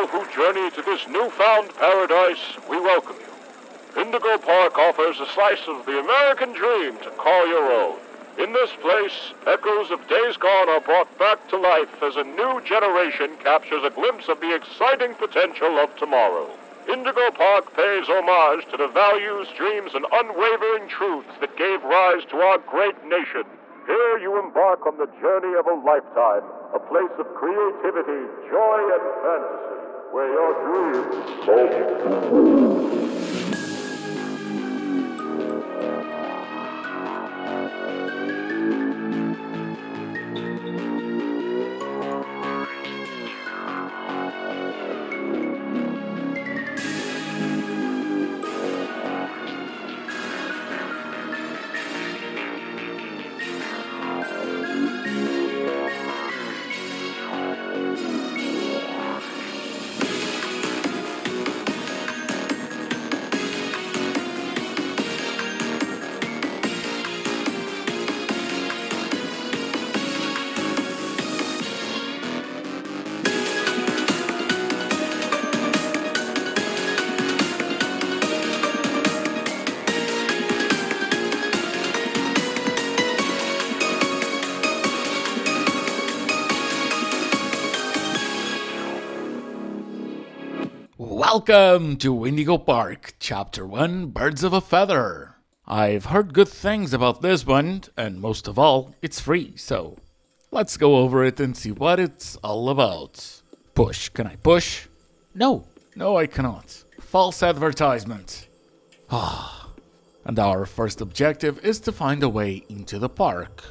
all who journey to this newfound paradise, we welcome you. Indigo Park offers a slice of the American dream to call your own. In this place, echoes of days gone are brought back to life as a new generation captures a glimpse of the exciting potential of tomorrow. Indigo Park pays homage to the values, dreams, and unwavering truths that gave rise to our great nation. Here you embark on the journey of a lifetime, a place of creativity, joy, and fantasy, where your dreams Welcome to Indigo Park, Chapter 1 Birds of a Feather. I've heard good things about this one, and most of all, it's free, so let's go over it and see what it's all about. Push. Can I push? No, no, I cannot. False advertisement. Ah. and our first objective is to find a way into the park.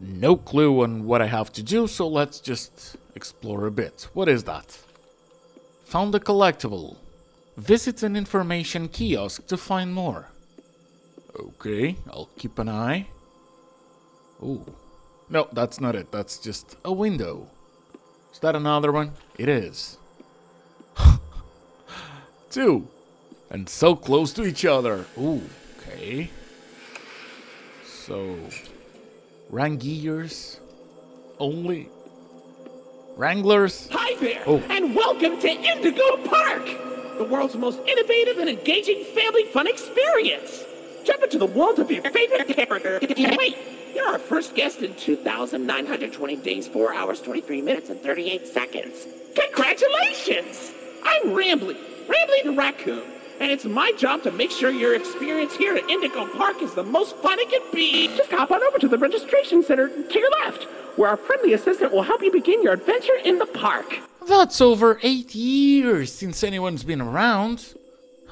No clue on what I have to do, so let's just explore a bit. What is that? Found a collectible. Visit an information kiosk to find more. Okay, I'll keep an eye. Ooh. No, that's not it. That's just a window. Is that another one? It is. Two. And so close to each other. Ooh, okay. So, Wranglers only Wranglers? Hi there, Oh. and welcome to Indigo Park, the world's most innovative and engaging family fun experience. Jump into the world of your favorite character. Wait, you're our first guest in 2,920 days, 4 hours, 23 minutes, and 38 seconds. Congratulations! I'm Rambley, Rambley the Raccoon, and it's my job to make sure your experience here at Indigo Park is the most fun it can be. Just hop on over to the registration center to your left, where our friendly assistant will help you begin your adventure in the park. That's over eight years since anyone's been around.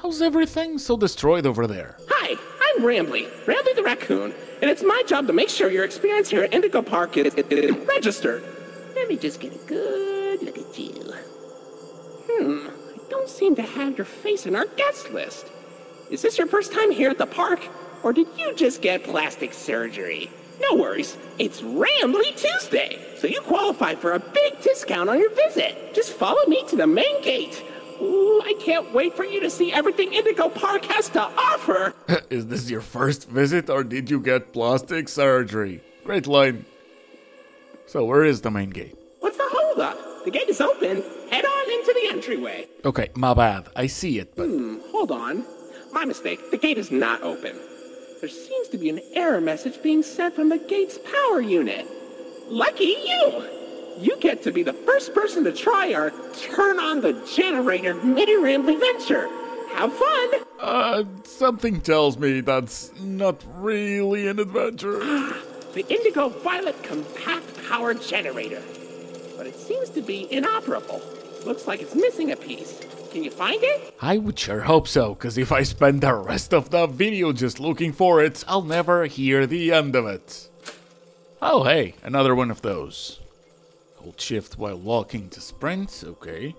How's everything so destroyed over there? Hi, I'm Rambley, Rambley the Raccoon, and it's my job to make sure your experience here at Indigo Park is, is registered. Let me just get a good look at you. Hmm, I don't seem to have your face in our guest list. Is this your first time here at the park, or did you just get plastic surgery? No worries, it's Rambley Tuesday, so you qualify for a big discount on your visit. Just follow me to the main gate. Ooh, I can't wait for you to see everything Indigo Park has to offer. Is this your first visit or did you get plastic surgery? Great line. So, where is the main gate? What's the holdup? The gate is open. Head on into the entryway. Okay, my bad. I see it, but. Hmm, hold on. My mistake. The gate is not open. There seems to be an error message being sent from the gate's power unit. Lucky you! You get to be the first person to try our turn on the generator mini-ramble venture. Have fun! Uh, something tells me that's not really an adventure. The Indigo Violet Compact Power Generator. But it seems to be inoperable. Looks like it's missing a piece. Can you find it? I would sure hope so, because if I spend the rest of the video just looking for it, I'll never hear the end of it. Oh, hey, another one of those. Hold shift while walking to sprint, okay.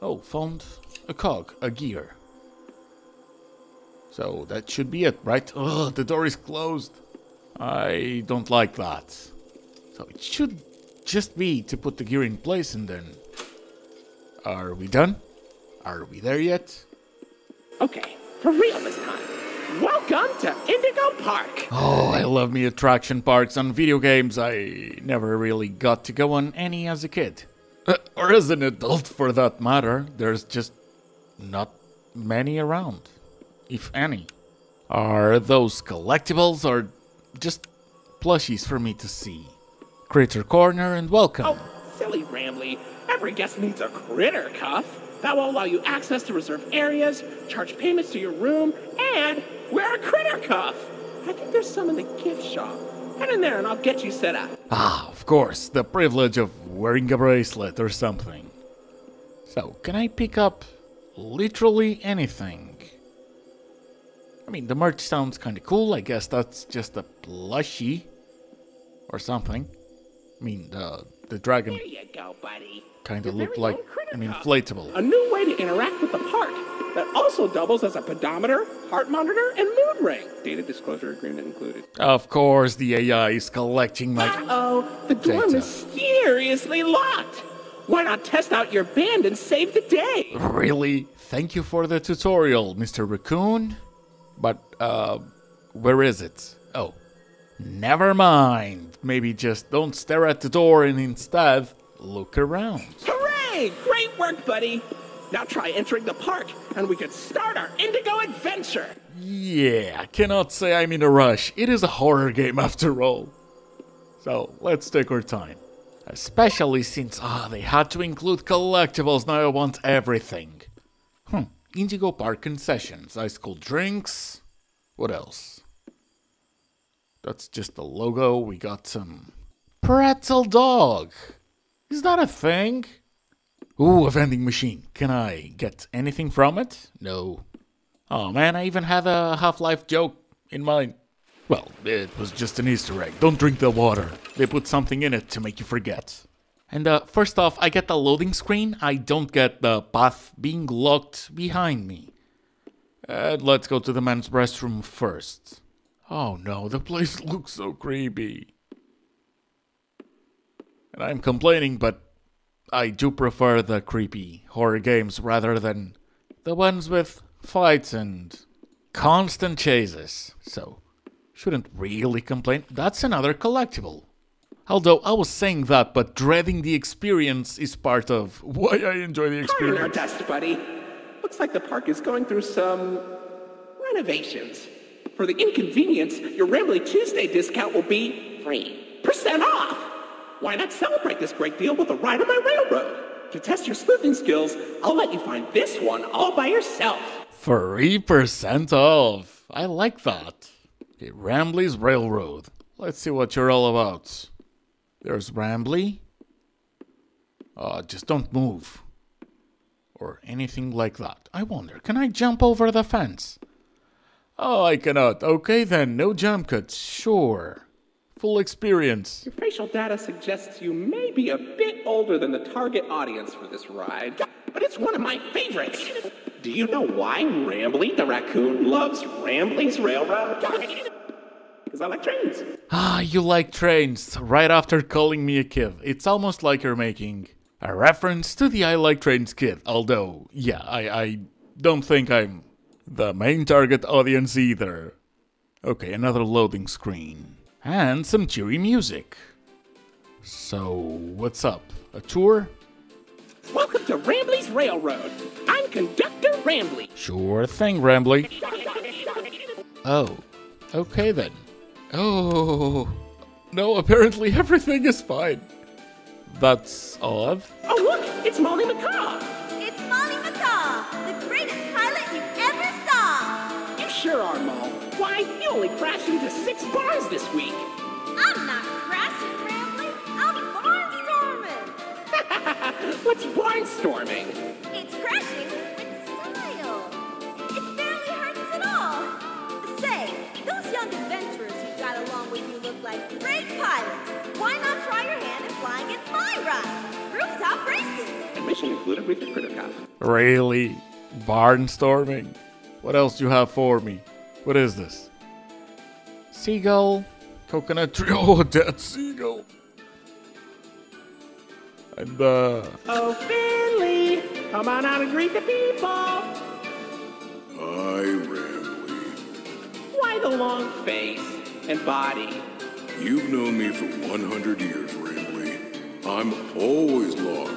Oh, found a cog, a gear. So that should be it, right? Ugh, the door is closed. I don't like that. So it should just be to put the gear in place and then... Are we done? Are we there yet? Okay, for real this time. Welcome to Indigo Park. Oh, I love me attraction parks on video games. I never really got to go on any as a kid. Uh, or as an adult for that matter, there's just not many around, if any. Are those collectibles or just plushies for me to see? Critter Corner and welcome. Oh, silly Rambley. Every guest needs a critter cuff. That will allow you access to reserved areas, charge payments to your room, and wear a critter cuff. I think there's some in the gift shop. Head in there and I'll get you set up. Ah, of course, the privilege of wearing a bracelet or something. So, can I pick up literally anything? I mean, the merch sounds kinda cool. I guess that's just a plushie or something. I mean, the, the dragon go, kinda Your looked like an inflatable. A new way to interact with the park that also doubles as a pedometer, heart monitor, and mood ring. Data disclosure agreement included. Of course, the AI is collecting my. Uh-oh, the door Data. mysteriously locked. Why not test out your band and save the day? Really? Thank you for the tutorial, Mr. Raccoon. But, uh, where is it? Oh, never mind. Maybe just don't stare at the door and instead look around. Hooray! Great work, buddy. Now try entering the park, and we could start our Indigo adventure. Yeah, I cannot say I'm in a rush. It is a horror game after all. So, let's take our time. Especially since, ah, they had to include collectibles, now I want everything. Hmm, Indigo Park concessions, ice cold drinks. What else? That's just the logo. We got some pretzel dog. Is that a thing? Ooh, a vending machine. Can I get anything from it? No. Oh man, I even had a Half Life joke in mind. Well, it was just an Easter egg. Don't drink the water. They put something in it to make you forget. And uh, first off, I get the loading screen. I don't get the path being locked behind me. Uh, let's go to the men's restroom first. Oh no, the place looks so creepy. And I'm complaining, but I do prefer the creepy horror games rather than the ones with fights and constant chases. So, shouldn't really complain. That's another collectible. Although I was saying that, but dreading the experience is part of why I enjoy the experience. dust, buddy. Looks like the park is going through some renovations. For the inconvenience, your Rambley Tuesday discount will be 3% off. Why not celebrate this great deal with a ride on my railroad? To test your sleuthing skills, I'll let you find this one all by yourself. 3% off. I like that. Okay, Rambley's Railroad. Let's see what you're all about. There's Rambley. Uh, just don't move. Or anything like that. I wonder, can I jump over the fence? Oh, I cannot. Okay then, no jump cuts. Sure. Full experience. Your facial data suggests you may be a bit older than the target audience for this ride, but it's one of my favorites. Do you know why Rambley the raccoon loves Rambley's Railroad? Because I like trains. Ah, you like trains, right after calling me a kid. It's almost like you're making a reference to the I Like Trains kid. Although, yeah, I, I don't think I'm the main target audience either. Okay, another loading screen. And some cheery music. So, what's up? A tour? Welcome to Rambley's Railroad. I'm Conductor Rambley. Sure thing, Rambley. Oh, okay then. Oh, no, apparently everything is fine. That's odd. Oh, look, it's Molly McCaw. Sure are, Moll. Why, you only crashed into six bars this week. I'm not crashing, Rambley. I'm barnstorming. What's barnstorming? It's crashing with style. It barely hurts at all. Say, those young adventurers you got along with you look like great pilots. Why not try your hand at flying in my ride? Rooftop racing. Admission included with your critter cuff. Really? Barnstorming? What else do you have for me? What is this? Seagull? Coconut tree? Oh, a dead seagull. And, uh, Oh, Finley, come on out and greet the people. Hi, Rambley. Why the long face and body? You've known me for 100 years, Rambley. I'm always long,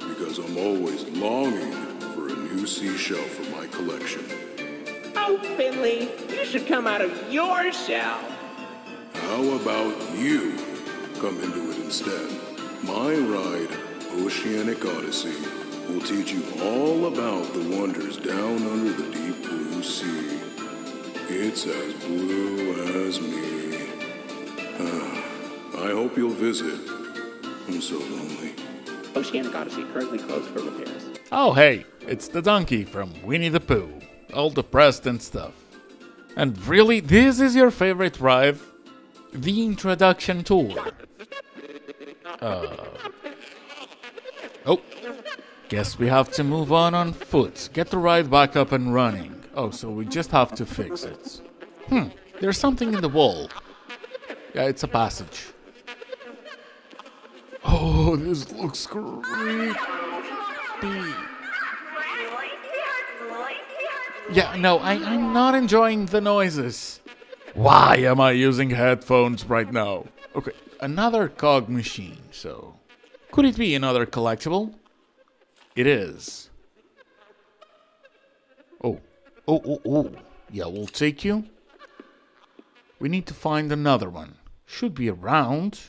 because I'm always longing for a new seashell for my collection. Oh, Finley, you should come out of your shell. How about you come into it instead? My ride, Oceanic Odyssey, will teach you all about the wonders down under the deep blue sea. It's as blue as me. Ah, I hope you'll visit. I'm so lonely. Oceanic Odyssey currently closed for repairs. Oh, hey, it's the donkey from Winnie the Pooh. All depressed and stuff. And really, this is your favorite ride? The introduction tour. Uh, oh, guess we have to move on on foot. Get the ride back up and running. Oh, so we just have to fix it. Hmm, there's something in the wall. Yeah, it's a passage. Oh, this looks creepy. Yeah, no, I, I'm not enjoying the noises. Why am I using headphones right now? Okay, another cog machine, so. Could it be another collectible? It is. Oh, oh, oh, oh. Yeah, we'll take you. We need to find another one. Should be around.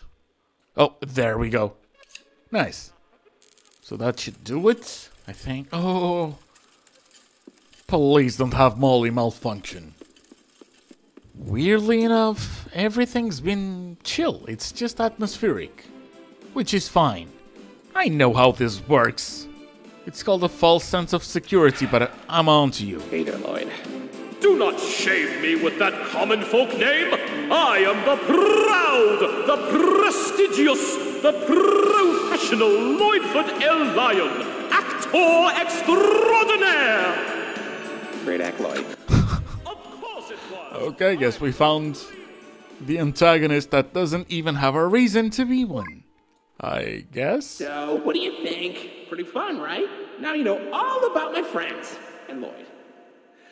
Oh, there we go. Nice. So that should do it, I think. Oh. Please don't have Molly malfunction. Weirdly enough, everything's been chill. It's just atmospheric. Which is fine. I know how this works. It's called a false sense of security, but I'm on to you. Hey there, Lloyd. Do not shame me with that common folk name. I am the proud, the prestigious, the professional Lloydford L. Lion, actor extraordinaire. Great act, Lloyd. Of course it was. Okay, guess we found the antagonist that doesn't even have a reason to be one. I guess? So, what do you think? Pretty fun, right? Now you know all about my friends and Lloyd.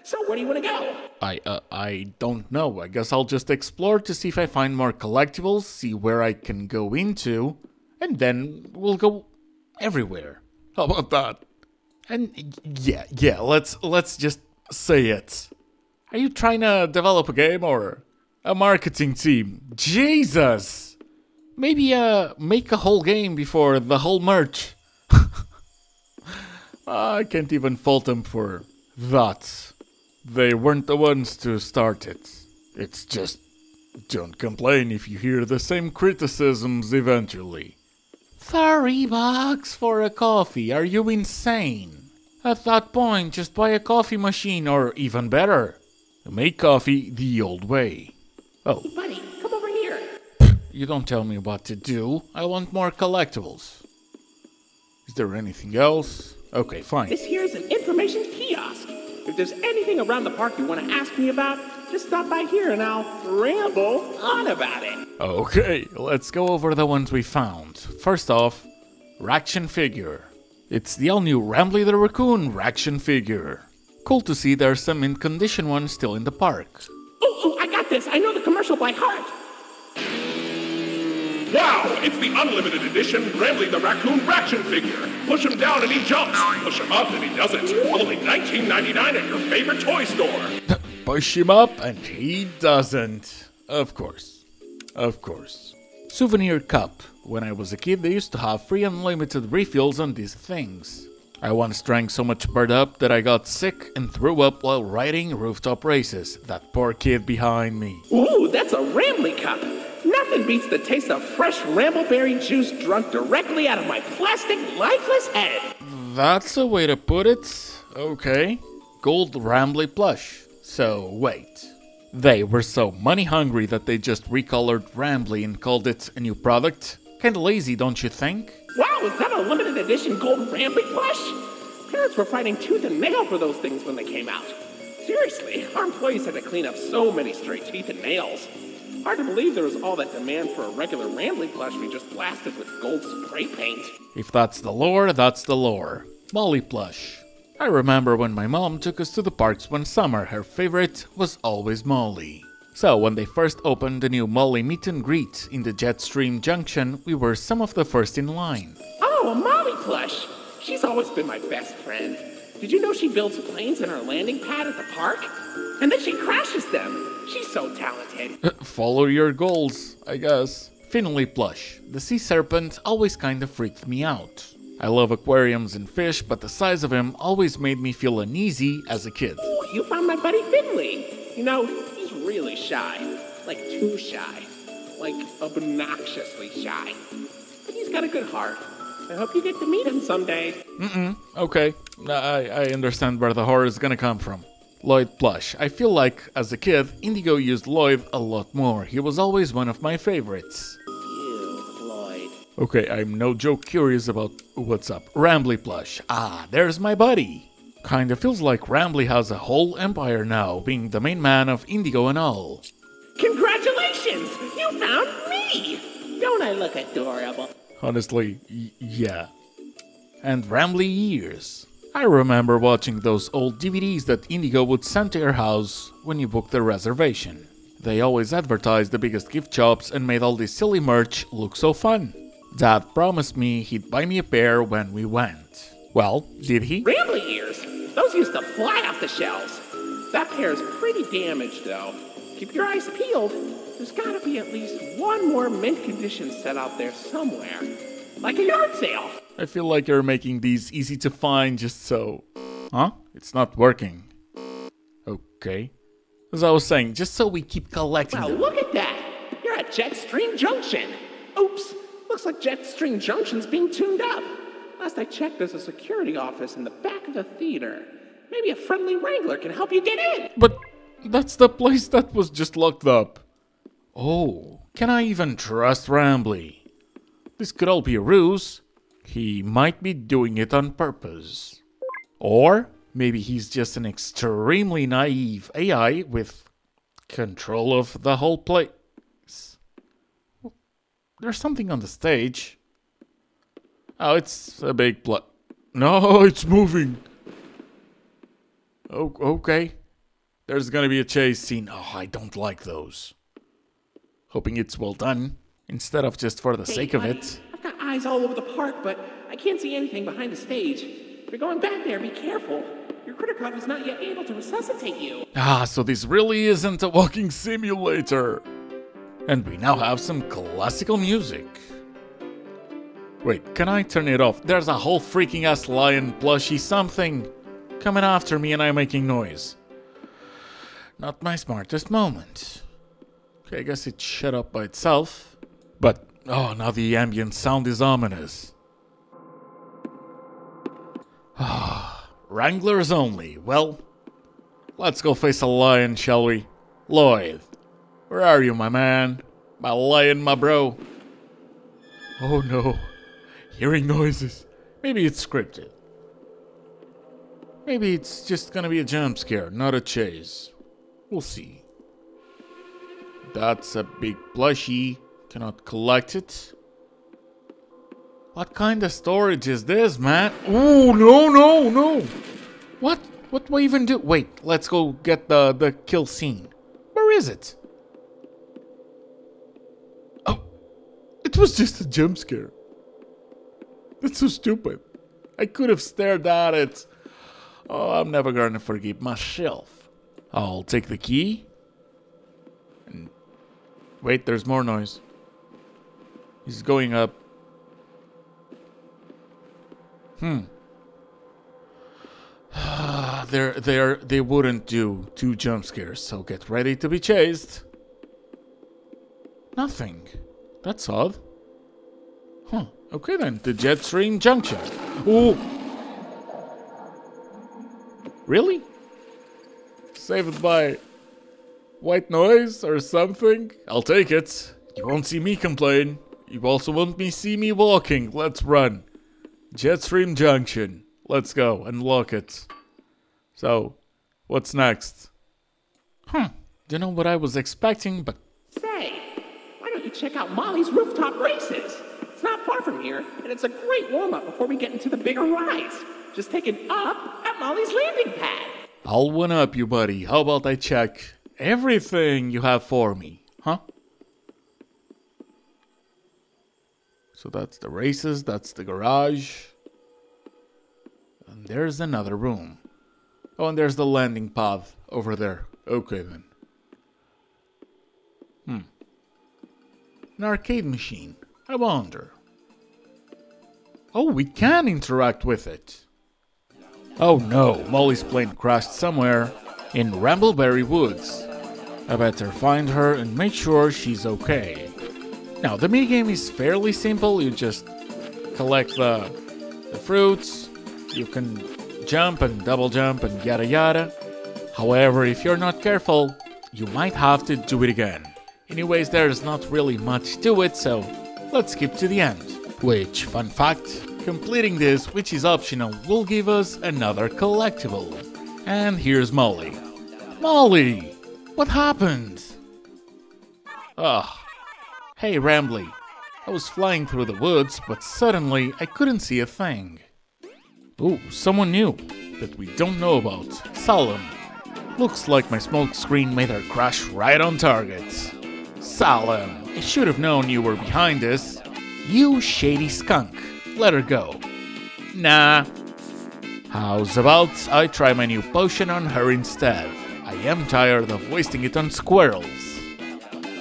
So, where do you want to go? I uh, I don't know. I guess I'll just explore to see if I find more collectibles, see where I can go into, and then we'll go everywhere. How about that? And yeah, yeah, let's let's just say it. Are you trying to develop a game or a marketing team? Jesus! Maybe uh make a whole game before the whole merch. I can't even fault them for that. They weren't the ones to start it. It's just don't complain if you hear the same criticisms eventually. Thirty bucks for a coffee? Are you insane? At that point, just buy a coffee machine, or even better, make coffee the old way. Oh, Buddy, come over here. you don't tell me what to do. I want more collectibles. Is there anything else? Okay, fine. This here's an information kiosk. If there's anything around the park you want to ask me about, just stop by here and I'll ramble on about it. Okay, let's go over the ones we found. First off, Raction Figure. It's the all new Rambley the Raccoon Raction Figure. Cool to see there's some in condition ones still in the park. Oh, oh, I got this. I know the commercial by heart. Wow, it's the unlimited edition Rambley the Raccoon Raction figure. Push him down and he jumps. Push him up and he doesn't. Only $19.99 at your favorite toy store. Push him up and he doesn't. Of course. Of course. Souvenir cup. When I was a kid, they used to have free unlimited refills on these things. I once drank so much bird up that I got sick and threw up while riding rooftop races. That poor kid behind me. Ooh, that's a Rambley cup. Nothing beats the taste of fresh Rambleberry juice drunk directly out of my plastic, lifeless head. That's a way to put it. Okay. Gold Rambley plush. So, wait. They were so money hungry that they just recolored Rambley and called it a new product? Kinda lazy, don't you think? Wow, is that a limited edition gold Rambley plush? Parents were fighting tooth and nail for those things when they came out. Seriously, our employees had to clean up so many stray teeth and nails. Hard to believe there was all that demand for a regular Rambley plush we just blasted with gold spray paint. If that's the lore, that's the lore. Molly plush. I remember when my mom took us to the parks one summer, her favorite was always Molly. So when they first opened the new Molly meet and greet in the Jetstream Junction, we were some of the first in line. Oh, a Molly plush! She's always been my best friend. Did you know she builds planes in her landing pad at the park? And then she crashes them. She's so talented. Follow your goals, I guess. Finley Plush. The sea serpent always kinda freaked me out. I love aquariums and fish, but the size of him always made me feel uneasy as a kid. Oh, you found my buddy Finley. You know, really shy. Like too shy. Like obnoxiously shy. But he's got a good heart. I hope you get to meet him someday. Mm-mm. Okay, I, I understand where the horror is gonna come from. Lloyd Plush. I feel like, as a kid, Indigo used Lloyd a lot more. He was always one of my favorites. Ew, Lloyd. Okay, I'm no joke curious about what's up. Rambley Plush. Ah, there's my buddy. Kinda feels like Rambley has a whole empire now, being the main man of Indigo and all. Congratulations! You found me! Don't I look adorable? Honestly, yeah. And Rambley Ears. I remember watching those old DVDs that Indigo would send to your house when you booked a reservation. They always advertised the biggest gift shops and made all this silly merch look so fun. Dad promised me he'd buy me a pair when we went. Well, did he? Rambley ears! Those used to fly off the shelves. That pair's pretty damaged, though. Keep your eyes peeled. There's gotta be at least one more mint condition set out there somewhere. Like a yard sale. I feel like you're making these easy to find just so. Huh? It's not working. Okay. As I was saying, just so we keep collecting Well, them. look at that! You're at Jetstream Junction! Oops! Looks like Jetstream Junction's being tuned up. Last I checked, there's a security office in the back of the theater. Maybe a friendly wrangler can help you get in! But that's the place that was just locked up. Oh, can I even trust Rambley? This could all be a ruse. He might be doing it on purpose. Or maybe he's just an extremely naive AI with control of the whole place. There's something on the stage. Oh, it's a big plot. No, it's moving. Oh, okay. There's gonna be a chase scene. Oh, I don't like those. Hoping it's well done, instead of just for the sake of buddy, it. I've got eyes all over the park, but I can't see anything behind the stage. If you're going back there, be careful. Your critter cuff is not yet able to resuscitate you. Ah, so this really isn't a walking simulator. And we now have some classical music. Wait, can I turn it off? There's a whole freaking ass lion plushie something coming after me and I'm making noise. Not my smartest moment. Okay, I guess it shut up by itself. But, oh, now the ambient sound is ominous. Wranglers only. Well, let's go face a lion, shall we? Lloyd, where are you, my man? My lion, my bro. Oh no, hearing noises. Maybe it's scripted. Maybe it's just gonna be a jump scare, not a chase. We'll see. That's a big plushie. Cannot collect it. What kind of storage is this, man? Oh no, no, no! What? What do I even do? Wait, let's go get the the kill scene. Where is it? Oh, it was just a jump scare. That's so stupid. I could have stared at it. Oh, I'm never gonna forgive myself. I'll take the key. And wait, there's more noise. He's going up. Hmm. they're they're they wouldn't do two jump scares, so get ready to be chased. Nothing. That's odd. Huh. Okay then, the Jetstream Junction. Ooh. Really? Saved by white noise or something? I'll take it. You won't see me complain. You also won't me see me walking. Let's run. Jetstream Junction. Let's go. and Unlock it. So, what's next? Hmm. Don't know what I was expecting, but Say, why don't you check out Molly's rooftop races? It's not far from here, and it's a great warm up before we get into the bigger rides. Just take it up at Molly's landing pad. I'll one up you, buddy. How about I check everything you have for me, huh? So that's the races, that's the garage. And there's another room. Oh, and there's the landing pad over there. Okay then. Hmm. An arcade machine. I wonder. Oh, we can interact with it. Oh no, Molly's plane crashed somewhere in Rambleberry Woods. I better find her and make sure she's okay. Now, the minigame is fairly simple. You just collect the, the fruits, you can jump and double jump and yada yada. However, if you're not careful, you might have to do it again. Anyways, there's not really much to it, so let's skip to the end. Which, fun fact, completing this, which is optional, will give us another collectible. And here's Molly. Molly! What happened? Ugh. Hey, Rambley. I was flying through the woods, but suddenly I couldn't see a thing. Ooh, someone new that we don't know about. Salem. Looks like my smoke screen made her crash right on target. Salem, I should have known you were behind this. You shady skunk. Let her go. Nah. How's about I try my new potion on her instead? I am tired of wasting it on squirrels.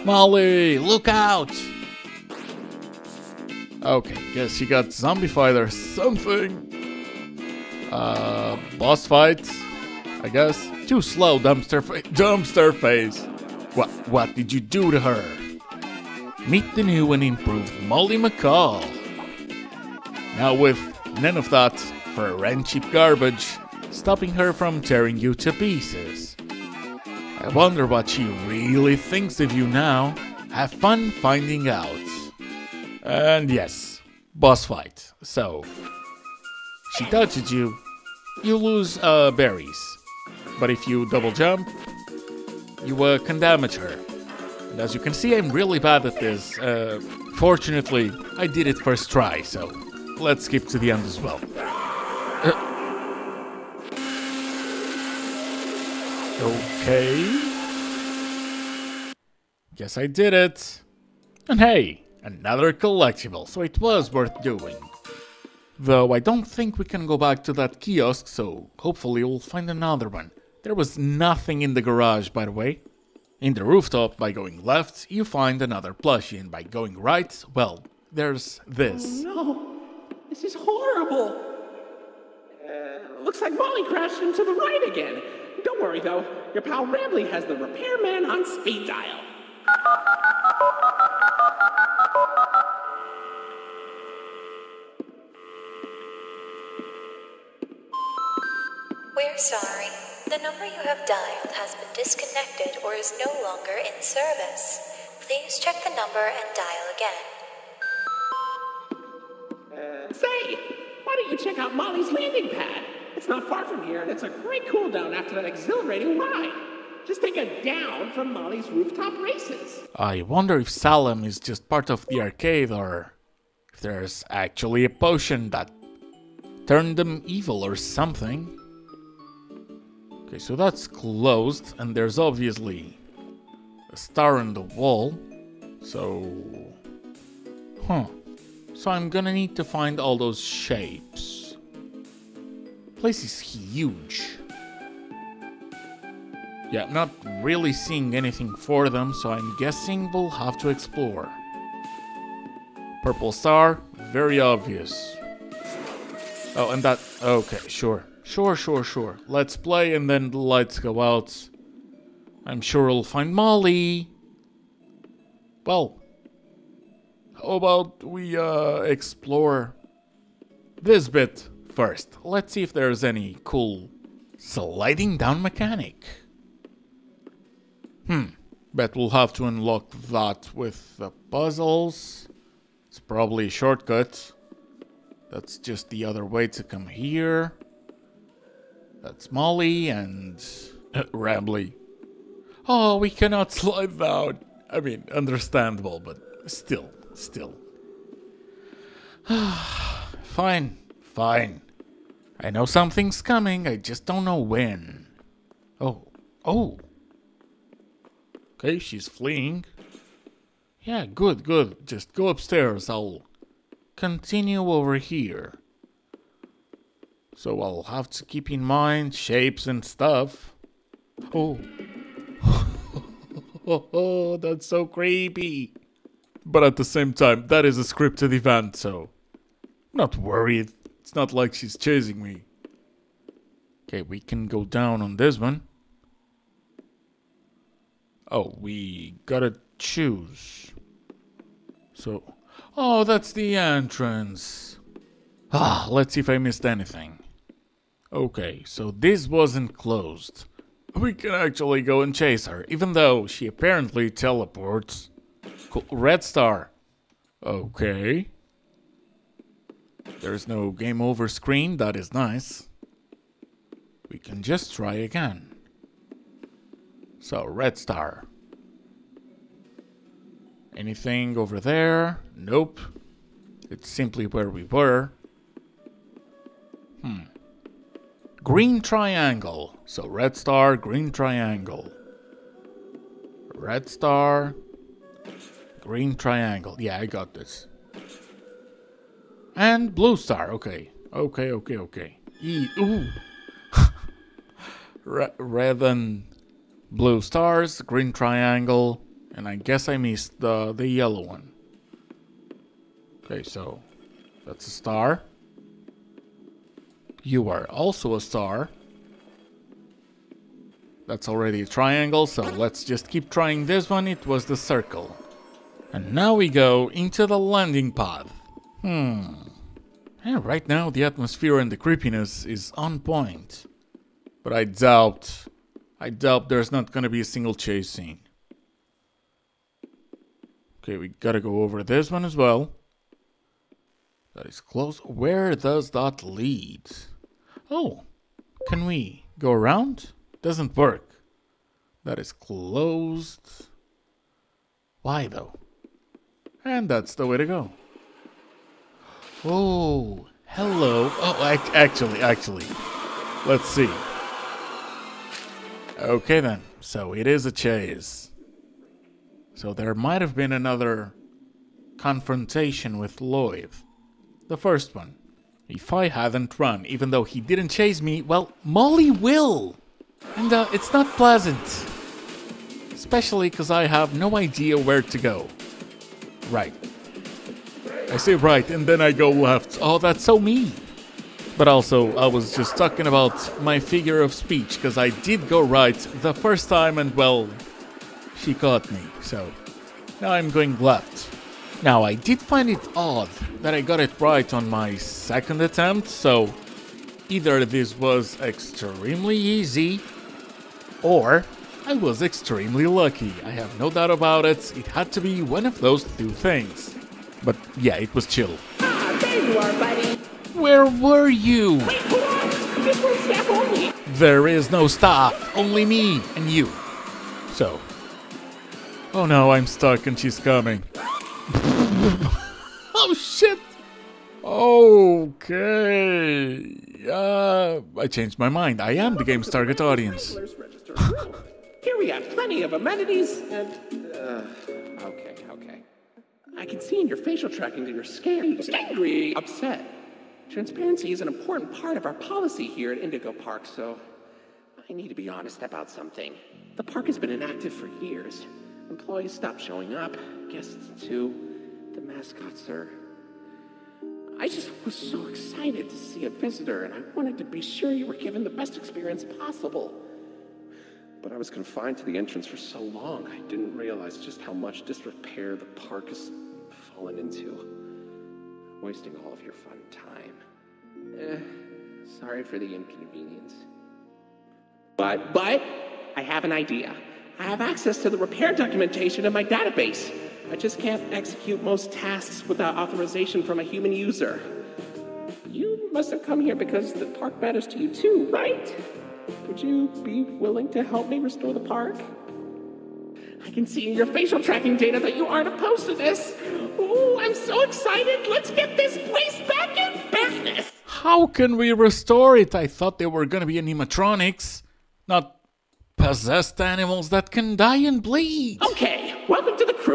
Molly, look out! Okay, guess he got zombified or something. Uh, boss fight, I guess. Too slow, dumpster face. Dumpster face. What? What did you do to her? Meet the new and improved Molly McCaw. Now with none of that for cheap garbage, stopping her from tearing you to pieces. I wonder what she really thinks of you now. Have fun finding out. And yes, boss fight. So, she touches you, you lose uh, berries. But if you double jump, you uh, can damage her. And as you can see, I'm really bad at this. Uh, fortunately, I did it first try, so let's skip to the end as well. Uh. Okay. Guess I did it. And hey, another collectible, so it was worth doing. Though I don't think we can go back to that kiosk, so hopefully we'll find another one. There was nothing in the garage, by the way. In the rooftop, by going left, you find another plushie, and by going right, well, there's this. Oh, no, this is horrible. Uh, looks like Molly crashed into the right again. Don't worry though, your pal Rambley has the repairman on speed dial. We're sorry. The number you have dialed has been disconnected or is no longer in service. Please check the number and dial again. Uh, say, why don't you check out Molly's landing pad? It's not far from here, and it's a great cool down after that exhilarating ride. Just take a down from Molly's rooftop races. I wonder if Salem is just part of the arcade or if there's actually a potion that turned them evil or something. Okay, so that's closed, and there's obviously a star on the wall. So. Huh. So I'm gonna need to find all those shapes. Place is huge. Yeah, I'm not really seeing anything for them, so I'm guessing we'll have to explore. Purple star, very obvious. Oh, and that. Okay, sure. Sure, sure, sure. Let's play and then the lights go out. I'm sure we'll find Molly. Well, how about we uh, explore this bit first? Let's see if there's any cool sliding down mechanic. Hmm, bet we'll have to unlock that with the puzzles. It's probably a shortcut. That's just the other way to come here. That's Molly and uh, Rambley. Oh, we cannot slide down. I mean, understandable, but still, still. fine, fine. I know something's coming, I just don't know when. Oh, oh. Okay, she's fleeing. Yeah, good, good. Just go upstairs. I'll continue over here. So I'll have to keep in mind shapes and stuff. Oh. oh, that's so creepy. But at the same time, that is a scripted event, so not worried. It's not like she's chasing me. Okay, we can go down on this one. Oh, we gotta choose. So, oh, that's the entrance. Ah, let's see if I missed anything. Okay, so this wasn't closed. We can actually go and chase her, even though she apparently teleports. Cool. Red star. Okay. There's no game over screen, that is nice. We can just try again. So, red star. Anything over there? Nope. It's simply where we were. Green triangle. So red star, green triangle. Red star, green triangle. Yeah, I got this. And blue star. Okay. Okay, okay, okay. E ooh. Red and blue stars, green triangle, and I guess I missed the the yellow one. Okay, so that's a star. You are also a star. That's already a triangle, so let's just keep trying this one. It was the circle. And now we go into the landing pod. Hmm. And right now the atmosphere and the creepiness is on point. But I doubt, I doubt there's not gonna be a single chase scene. Okay, we gotta go over this one as well. That is close. Where does that lead? Oh, can we go around? Doesn't work. That is closed. Why though? And that's the way to go. Oh, hello. Oh, ac- actually, actually. Let's see. Okay then. So it is a chase. So there might have been another confrontation with Lloyd. The first one. If I hadn't run, even though he didn't chase me, well, Molly will. And uh, it's not pleasant. Especially because I have no idea where to go. Right. I say right and then I go left. Oh, that's so me. But also, I was just talking about my figure of speech because I did go right the first time and well, she caught me. So now I'm going left. Now, I did find it odd that I got it right on my second attempt, so either this was extremely easy or I was extremely lucky. I have no doubt about it. It had to be one of those two things. But yeah, it was chill. Ah, there you are, buddy. Where were you? Wait, hold on. This one's staff only. There is no staff, only me and you. So. Oh no, I'm stuck and she's coming. Oh shit! Okay. Uh, I changed my mind. I am the game's target audience. Here we have plenty of amenities and. Uh, okay, okay. I can see in your facial tracking that you're scared, angry, upset. Transparency is an important part of our policy here at Indigo Park, so I need to be honest about something. The park has been inactive for years. Employees stopped showing up, guests too. The mascots sir. I just was so excited to see a visitor, and I wanted to be sure you were given the best experience possible. But I was confined to the entrance for so long, I didn't realize just how much disrepair the park has fallen into. Wasting all of your fun time. Eh, sorry for the inconvenience. But, but, I have an idea. I have access to the repair documentation in my database. I just can't execute most tasks without authorization from a human user. You must have come here because the park matters to you too, right? Would you be willing to help me restore the park? I can see in your facial tracking data that you aren't opposed to this. Ooh, I'm so excited. Let's get this place back in business. How can we restore it? I thought there were gonna be animatronics, not possessed animals that can die and bleed. Okay,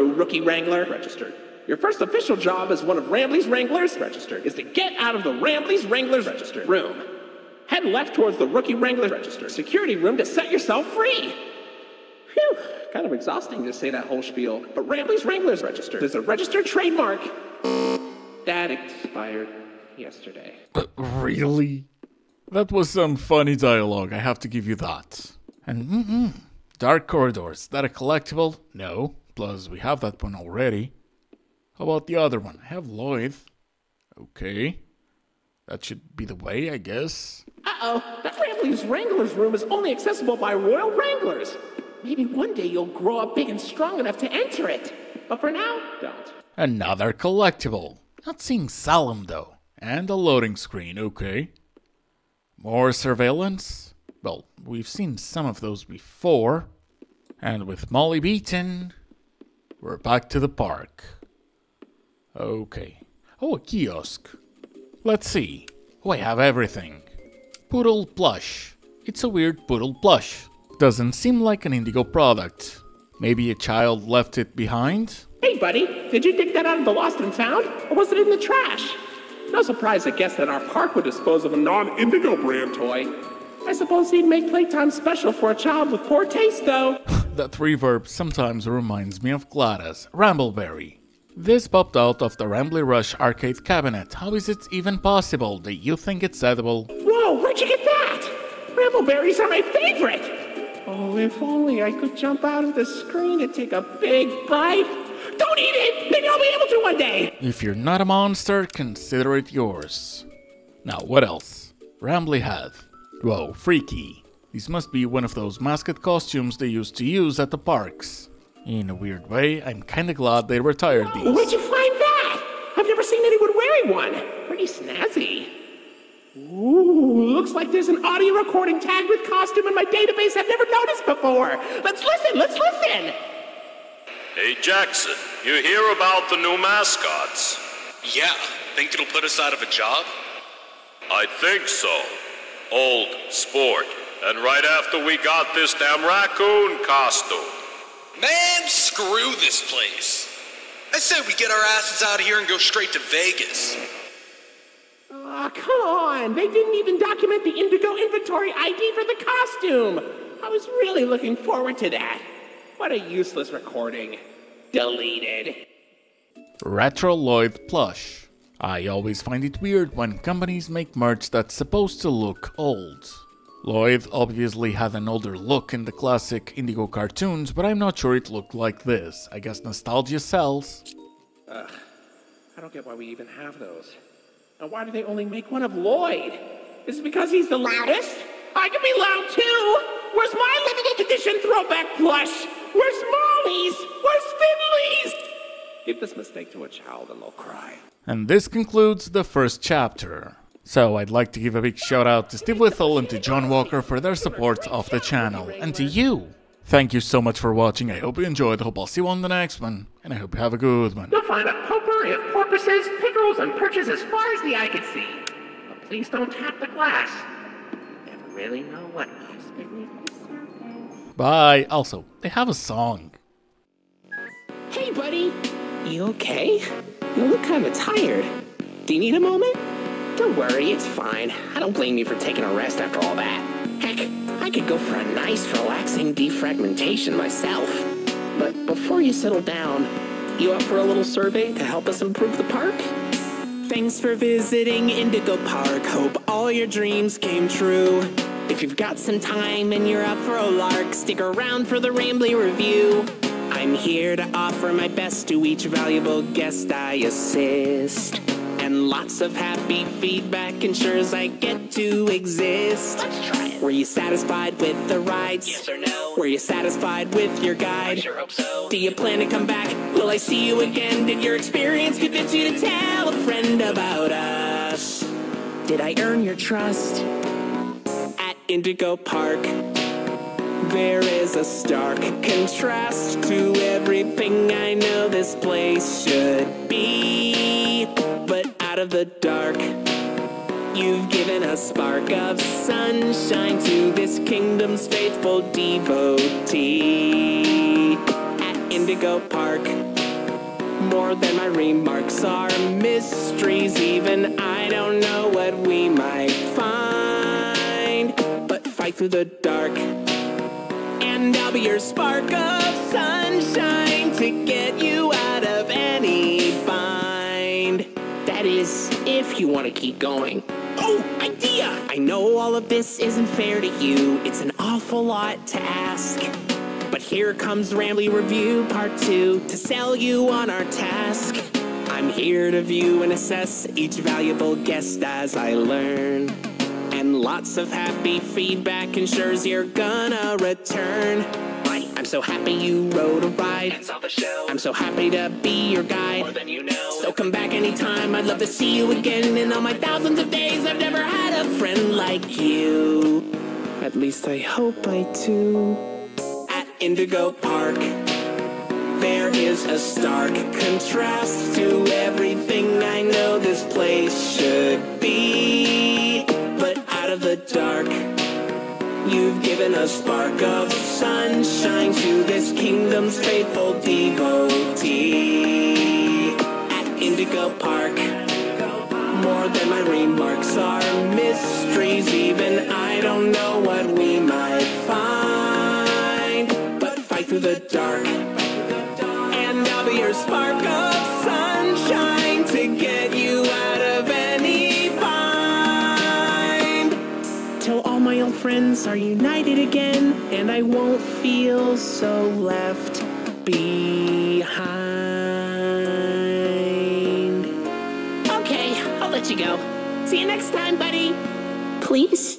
Rookie Wrangler. Registered. Your first official job as one of Rambley's Wranglers, registered, is to get out of the Rambley's Wranglers registered room. Head left towards the Rookie Wrangler registered, security room to set yourself free. Phew, kind of exhausting to say that whole spiel. But Rambley's Wranglers registered, is a registered trademark. That expired yesterday. Uh, really? That was some funny dialogue, I have to give you that. And mm-mm, Dark Corridors, that a collectible? No, plus we have that one already. How about the other one? I have Lloyd. Okay. That should be the way, I guess. Uh-oh, that Rambley's Wranglers room is only accessible by Royal Wranglers. Maybe one day you'll grow up big and strong enough to enter it. But for now, don't. Another collectible. Not seeing Salem though. And a loading screen, okay. More surveillance? Well, we've seen some of those before. And with Molly beaten, we're back to the park. Okay. Oh, a kiosk. Let's see. Oh, I have everything. Poodle plush. It's a weird poodle plush. Doesn't seem like an Indigo product. Maybe a child left it behind? Hey, buddy, did you dig that out of the lost and found? Or was it in the trash? No surprise to guess that our park would dispose of a non Indigo brand toy. I suppose he'd make playtime special for a child with poor taste, though. that reverb sometimes reminds me of Gladys, Rambleberry. This popped out of the Rambley Rush arcade cabinet. How is it even possible that you think it's edible? Whoa, where'd you get that? Rambleberries are my favorite! Oh, if only I could jump out of the screen and take a big bite. Don't eat it! Maybe I'll be able to one day! If you're not a monster, consider it yours. Now, what else? Rambley hat. Whoa, freaky. This must be one of those mascot costumes they used to use at the parks. In a weird way, I'm kinda glad they retired these. Where'd you find that? I've never seen anyone wearing one. Pretty snazzy. Ooh, looks like there's an audio recording tagged with costume in my database I've never noticed before. Let's listen, let's listen. Hey, Jackson, you hear about the new mascots? Yeah, think it'll put us out of a job? I think so. Old, sport, and right after we got this damn raccoon costume. Man, screw this place. I say we get our asses out of here and go straight to Vegas. Aw, come on. They didn't even document the Indigo inventory ID for the costume. I was really looking forward to that. What a useless recording. Deleted. Retro Lloyd plush. I always find it weird when companies make merch that's supposed to look old. Lloyd obviously had an older look in the classic Indigo cartoons, but I'm not sure it looked like this. I guess nostalgia sells. Ugh, I don't get why we even have those. And why do they only make one of Lloyd? Is it because he's the loudest? I can be loud too! Where's my limited edition throwback plush? Where's Molly's? Where's Finley's? Give this mistake to a child and they'll cry. And this concludes the first chapter. So I'd like to give a big shout out to Steve Whittle and to John Walker for their support of the channel, and to you. Thank you so much for watching, I hope you enjoyed, I hope I'll see you on the next one, and I hope you have a good one. You'll find a potpourri of porpoises, pickerels, and perches as far as the eye can see. But please don't tap the glass. Never really know what lies beneath the surface. Bye. Also, they have a song. Hey, buddy. You okay? You look kind of tired. Do you need a moment? Don't worry, it's fine. I don't blame you for taking a rest after all that. Heck, I could go for a nice, relaxing defragmentation myself. But before you settle down, you up for a little survey to help us improve the park? Thanks for visiting Indigo Park. Hope all your dreams came true. If you've got some time and you're up for a lark, stick around for the Rambley review. I'm here to offer my best to each valuable guest I assist. And lots of happy feedback ensures I get to exist. Let's try it. Were you satisfied with the rides? Yes or no? Were you satisfied with your guide? I sure hope so. Do you plan to come back? Will I see you again? Did your experience convince you to tell a friend about us? Did I earn your trust? At Indigo Park. There is a stark contrast to everything I know this place should be. But out of the dark, you've given a spark of sunshine to this kingdom's faithful devotee. At Indigo Park, more than my remarks are mysteries, even I don't know what we might find. But fight through the dark. And I'll be your spark of sunshine to get you out is, if you want to keep going. Oh, idea! I know all of this isn't fair to you. It's an awful lot to ask. But here comes Rambley Review Part 2 to sell you on our task. I'm here to view and assess each valuable guest as I learn. And lots of happy feedback ensures you're gonna return. So happy you rode a ride. And saw the show. I'm so happy to be your guide. More than you know. So come back anytime. I'd love to see you again. In all my thousands of days, I've never had a friend like you. At least I hope I do. At Indigo Park. There is a stark contrast to everything I know this place should be. But out of the dark, you've given a spark of sunshine to this kingdom's faithful devotee. At Indigo Park, more than my remarks are mysteries, even I don't know what we might find. But fight through the dark and I'll be your spark friends are united again, and I won't feel so left behind. Okay, I'll let you go. See you next time, buddy. Please.